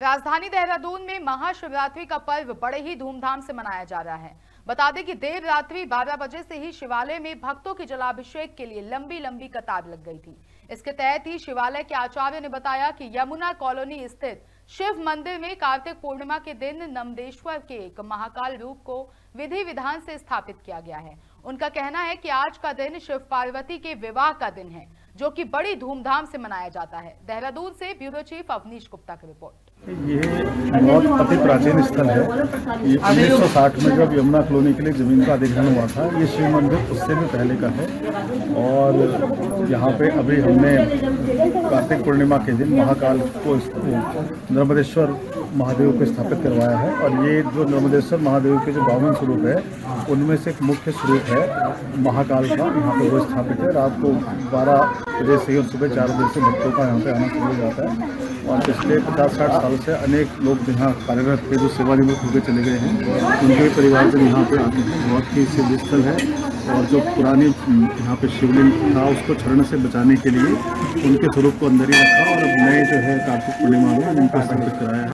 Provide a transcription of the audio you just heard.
राजधानी देहरादून में महाशिवरात्रि का पर्व बड़े ही धूमधाम से मनाया जा रहा है। बता दें कि देर रात्रि 12 बजे से ही शिवालय में भक्तों के जलाभिषेक के लिए लंबी लंबी कतार लग गई थी। इसके तहत ही शिवालय के आचार्य ने बताया कि यमुना कॉलोनी स्थित शिव मंदिर में कार्तिक पूर्णिमा के दिन नमदेश्वर के एक महाकाल रूप को विधि विधान से स्थापित किया गया है। उनका कहना है कि आज का दिन शिव पार्वती के विवाह का दिन है। जो कि बड़ी धूमधाम से मनाया जाता है। देहरादून से ब्यूरो चीफ अवनीश गुप्ता की रिपोर्ट। ये बहुत अति प्राचीन स्थल है। ये 1960 में जब यमुना कॉलोनी के लिए ज़मीन का अधिग्रहण हुआ था, ये शिव मंदिर उससे भी पहले का है। और यहाँ पे अभी हमने कार्तिक पूर्णिमा के दिन महाकाल को नर्मदेश्वर महादेव को स्थापित करवाया है और ये जो नर्मदेश्वर महादेव के जो बावन स्वरूप है, उनमें से एक मुख्य स्वरूप है महाकाल का, यहाँ पे वो स्थापित है। रात को 12 बजे से और सुबह चार बजे से भक्तों का यहाँ पे आना शुरू हो जाता है। और पिछले पचास साठ साल से अनेक लोग यहाँ कार्यरत थे जो सेवानिवृत्त होकर चले गए हैं। उनके परिवार से यहाँ पे आते हैं। बहुत ही सिद्ध स्थल है और जो पुरानी यहाँ पे शिवलिंग था, उसको क्षरण से बचाने के लिए उनके स्वरूप को अंदर ही रखा और नए जो है कार्तिक पूर्णिमा में उनको स्थापित कराया